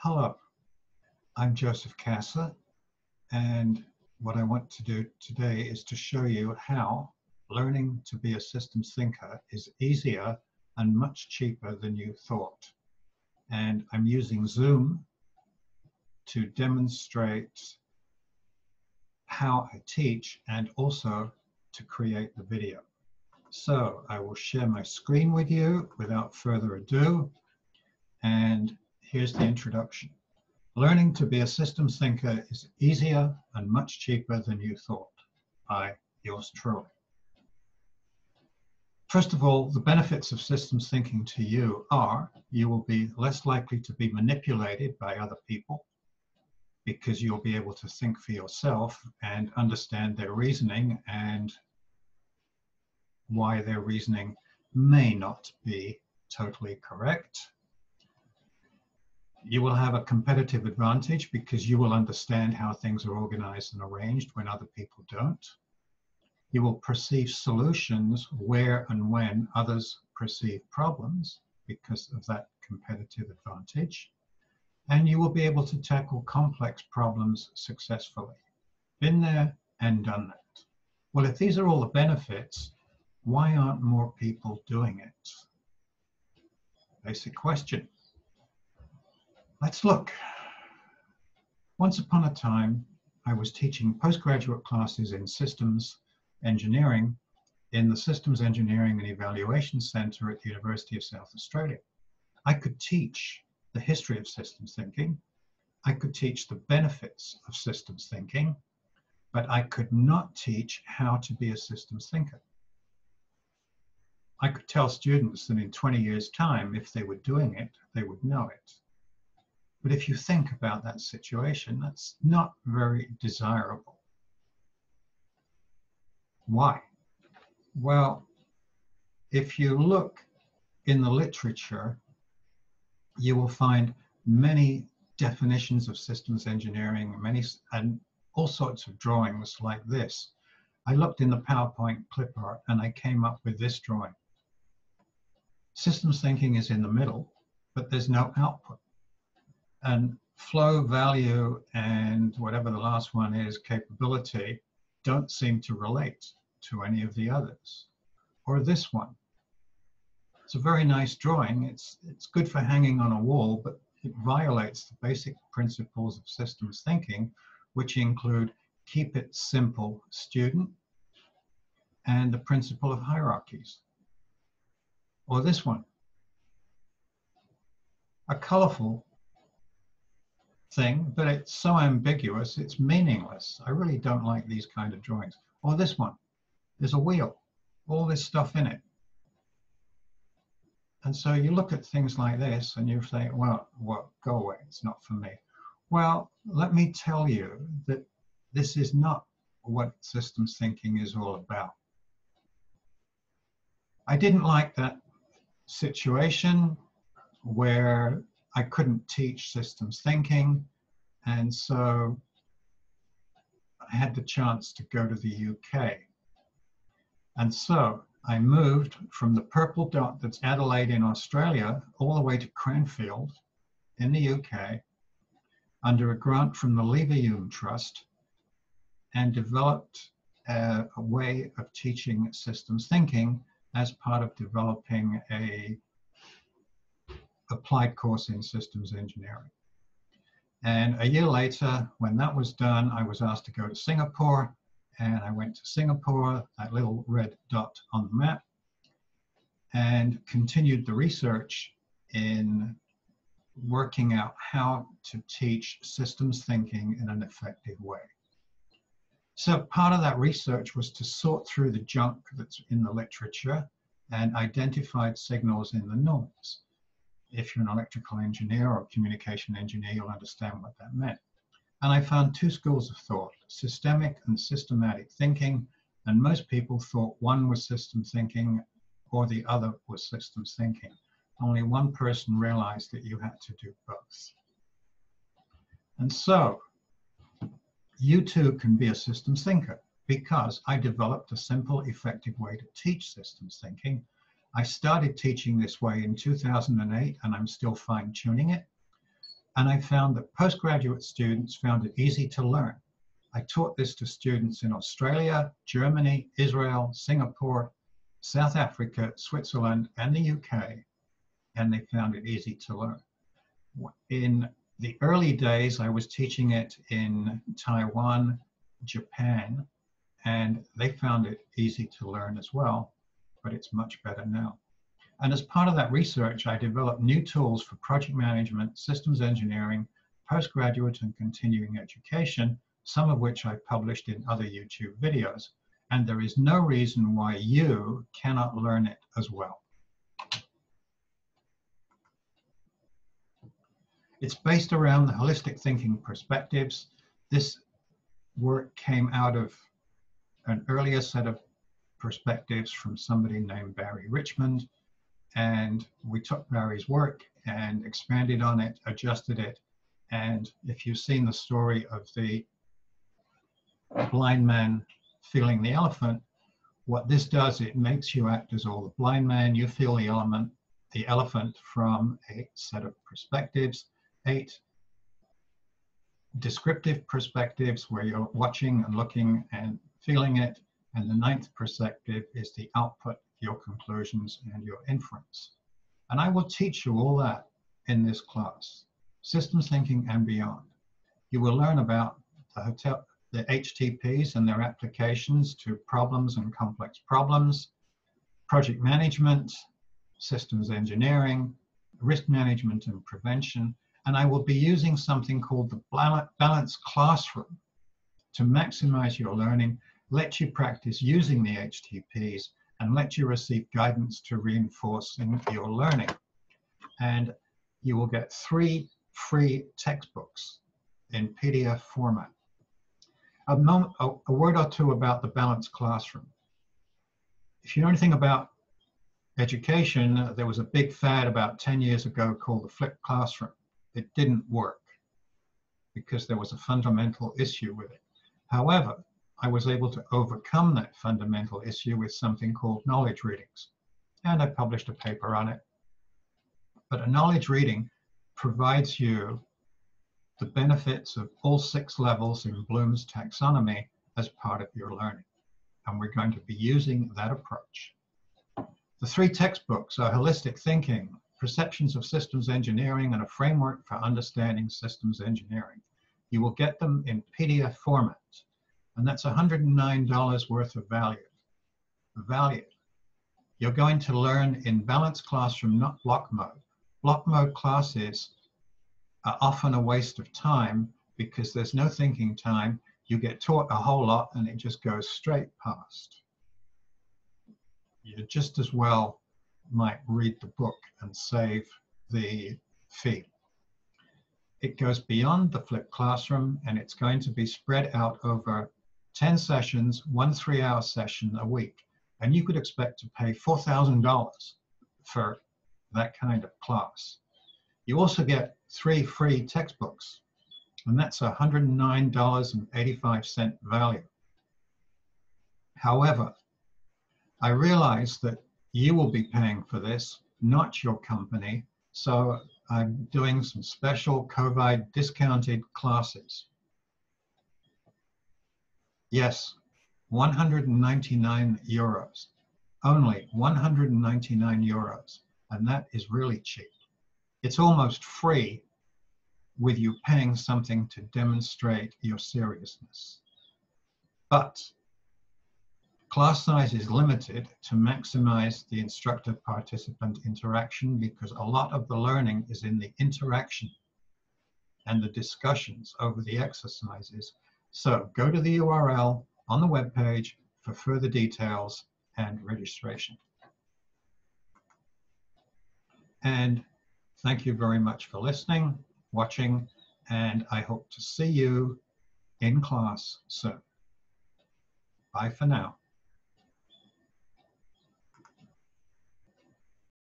Hello, I'm Joseph Kasser, and what I want to do today is to show you how learning to be a systems thinker is easier and much cheaper than you thought. And I'm using Zoom to demonstrate how I teach and also to create the video. So I will share my screen with you without further ado. And here's the introduction. Learning to be a systems thinker is easier and much cheaper than you thought by yours truly. First of all, the benefits of systems thinking to you are you will be less likely to be manipulated by other people because you'll be able to think for yourself and understand their reasoning and why their reasoning may not be totally correct. You will have a competitive advantage because you will understand how things are organized and arranged when other people don't. You will perceive solutions where and when others perceive problems because of that competitive advantage. And you will be able to tackle complex problems successfully. Been there and done that. Well, if these are all the benefits, why aren't more people doing it? Basic question. Let's look. Once upon a time, I was teaching postgraduate classes in systems engineering in the Systems Engineering and Evaluation Center at the University of South Australia. I could teach the history of systems thinking. I could teach the benefits of systems thinking, but I could not teach how to be a systems thinker. I could tell students that in 20 years' time, if they were doing it, they would know it. But if you think about that situation, that's not very desirable. Why? Well, if you look in the literature, you will find many definitions of systems engineering, many and all sorts of drawings like this. I looked in the PowerPoint clip art and I came up with this drawing. Systems thinking is in the middle, but there's no output. And flow, value, and whatever the last one is, capability, don't seem to relate to any of the others. Or this one. It's a very nice drawing. It's, it's good for hanging on a wall, but it violates the basic principles of systems thinking, which include keep it simple student and the principle of hierarchies or this one. A colorful thing, but it's so ambiguous, it's meaningless. I really don't like these kind of drawings. Or this one, there's a wheel, all this stuff in it. And so you look at things like this and you say, well, well, go away, it's not for me. Well, let me tell you that this is not what systems thinking is all about. I didn't like that situation where I couldn't teach systems thinking. And so I had the chance to go to the UK. And so I moved from the purple dot that's Adelaide in Australia all the way to Cranfield in the UK under a grant from the Leverhulme Trust and developed a, a way of teaching systems thinking as part of developing a applied course in systems engineering. And a year later, when that was done, I was asked to go to Singapore and I went to Singapore, that little red dot on the map, and continued the research in working out how to teach systems thinking in an effective way. So part of that research was to sort through the junk that's in the literature and identified signals in the noise. If you're an electrical engineer or a communication engineer, you'll understand what that meant. And I found two schools of thought, systemic and systematic thinking. And most people thought one was system thinking or the other was systems thinking. Only one person realized that you had to do both. And so you too can be a systems thinker because I developed a simple, effective way to teach systems thinking. I started teaching this way in 2008 and I'm still fine tuning it. And I found that postgraduate students found it easy to learn. I taught this to students in Australia, Germany, Israel, Singapore, South Africa, Switzerland, and the UK, and they found it easy to learn. In the early days, I was teaching it in Taiwan, Japan, and they found it easy to learn as well, but it's much better now. And as part of that research, I developed new tools for project management, systems engineering, postgraduate and continuing education, some of which I published in other YouTube videos. And there is no reason why you cannot learn it as well. It's based around the holistic thinking perspectives. This work came out of an earlier set of perspectives from somebody named Barry Richmond. And we took Barry's work and expanded on it, adjusted it. And if you've seen the story of the blind man feeling the elephant, what this does, it makes you act as all the blind man. You feel the element, the elephant from a set of perspectives, eight descriptive perspectives where you're watching and looking and feeling it. And the ninth perspective is the output, your conclusions and your inference. And I will teach you all that in this class, systems thinking and beyond. You will learn about the hotel, the HTPs and their applications to problems and complex problems, project management, systems engineering, risk management and prevention, and I will be using something called the Balanced Classroom to maximize your learning, let you practice using the HTPs, and let you receive guidance to reinforce your learning. And you will get three free textbooks in PDF format. A, moment, a, a word or two about the balanced classroom. If you know anything about education, uh, there was a big fad about 10 years ago called the flipped classroom it didn't work because there was a fundamental issue with it. However, I was able to overcome that fundamental issue with something called knowledge readings. And I published a paper on it. But a knowledge reading provides you the benefits of all six levels in Bloom's taxonomy as part of your learning. And we're going to be using that approach. The three textbooks are Holistic Thinking, Perceptions of Systems Engineering and a Framework for Understanding Systems Engineering. You will get them in PDF format, and that's $109 worth of value. Value. You're going to learn in balanced classroom, not block mode. Block mode classes are often a waste of time because there's no thinking time. You get taught a whole lot and it just goes straight past. You're just as well might read the book and save the fee. It goes beyond the flipped classroom and it's going to be spread out over 10 sessions, one three hour session a week. And you could expect to pay $4,000 for that kind of class. You also get three free textbooks, and that's $109.85 value. However, I realize that you will be paying for this, not your company. So I'm doing some special COVID discounted classes. Yes, 199 euros, only 199 euros. And that is really cheap. It's almost free with you paying something to demonstrate your seriousness. But Class size is limited to maximize the instructor-participant interaction because a lot of the learning is in the interaction and the discussions over the exercises. So go to the URL on the web page for further details and registration. And thank you very much for listening, watching, and I hope to see you in class soon. Bye for now.